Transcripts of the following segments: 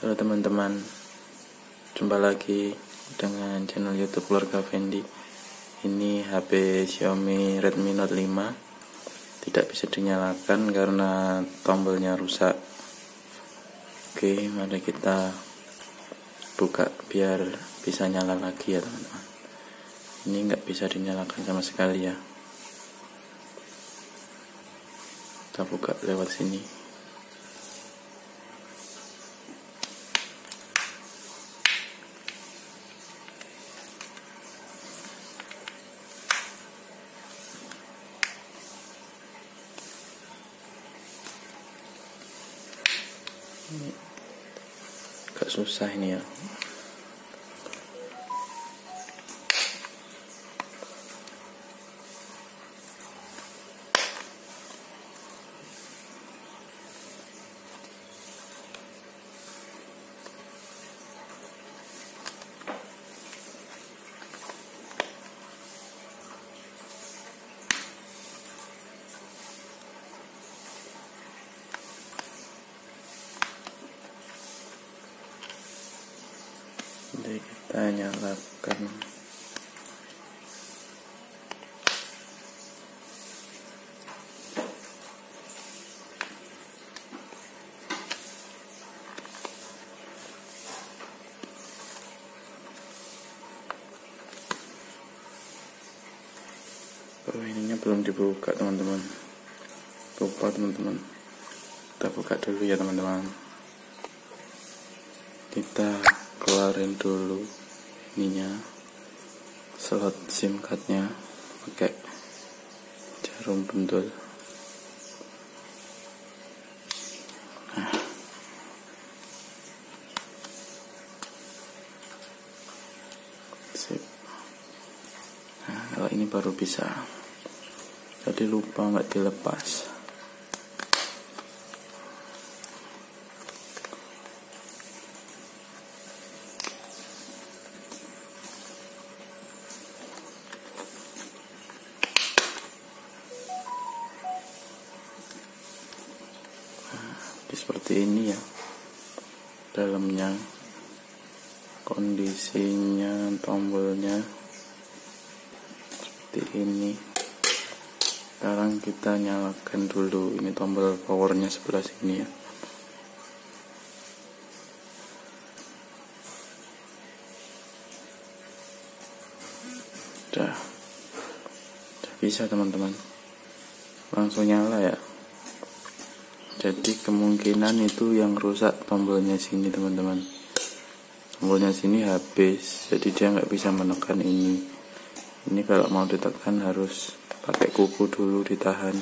Halo teman-teman, jumpa lagi dengan channel YouTube keluarga Fendi. Ini HP Xiaomi Redmi Note 5 tidak bisa dinyalakan karena tombolnya rusak. Oke, mari kita buka biar bisa nyala lagi ya teman-teman. Ini nggak bisa dinyalakan sama sekali ya. Kita buka lewat sini. Agak susah ini ya jadi kita nyalakan oh ininya belum dibuka teman-teman. Lupa teman-teman. Kita buka dulu ya teman-teman. Kita keluarin dulu ininya slot sim cardnya pakai jarum pentul nah. Nah kalau ini baru bisa. Jadi lupa nggak dilepas seperti ini ya dalamnya kondisinya tombolnya seperti ini. Sekarang kita nyalakan dulu ini tombol powernya sebelah sini ya. Udah udah bisa teman-teman. Langsung nyala ya jadi kemungkinan itu yang rusak tombolnya sini teman-teman. Tombolnya sini habis jadi dia nggak bisa menekan ini. Ini kalau mau ditekan harus pakai kuku dulu ditahan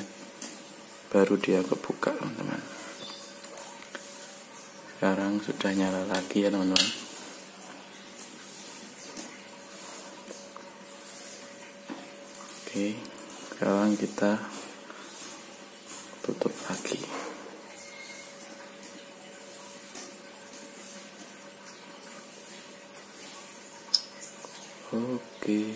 baru dia kebuka teman-teman. Sekarang sudah nyala lagi ya teman-teman. Oke sekarang kita tutup lagi Oke.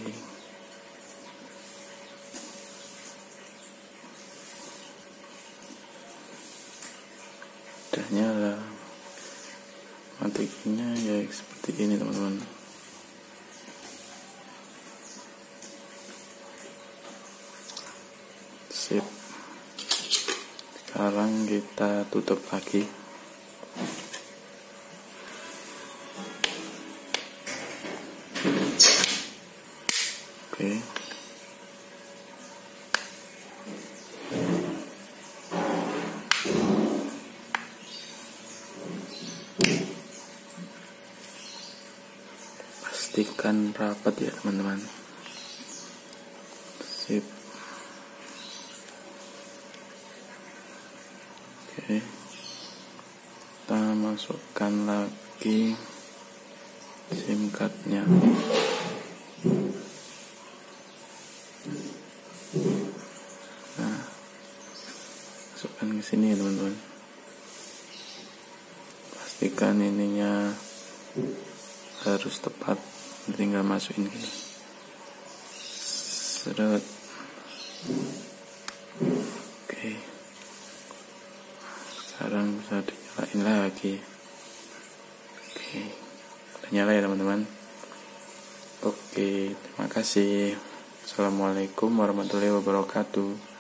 Udah nyala. Matinya ya seperti ini teman-teman. Sip. Sekarang kita tutup lagi. Oke. Pastikan rapat ya teman-teman. Sip. Oke. Kita masukkan lagi SIM cardnya. masukkan ke sini ya teman-teman. Pastikan ininya harus tepat. Tinggal masukin gini seret oke. Sekarang bisa dinyalain lagi. Oke. Udah nyala ya teman-teman. Oke terima kasih. Assalamualaikum warahmatullahi wabarakatuh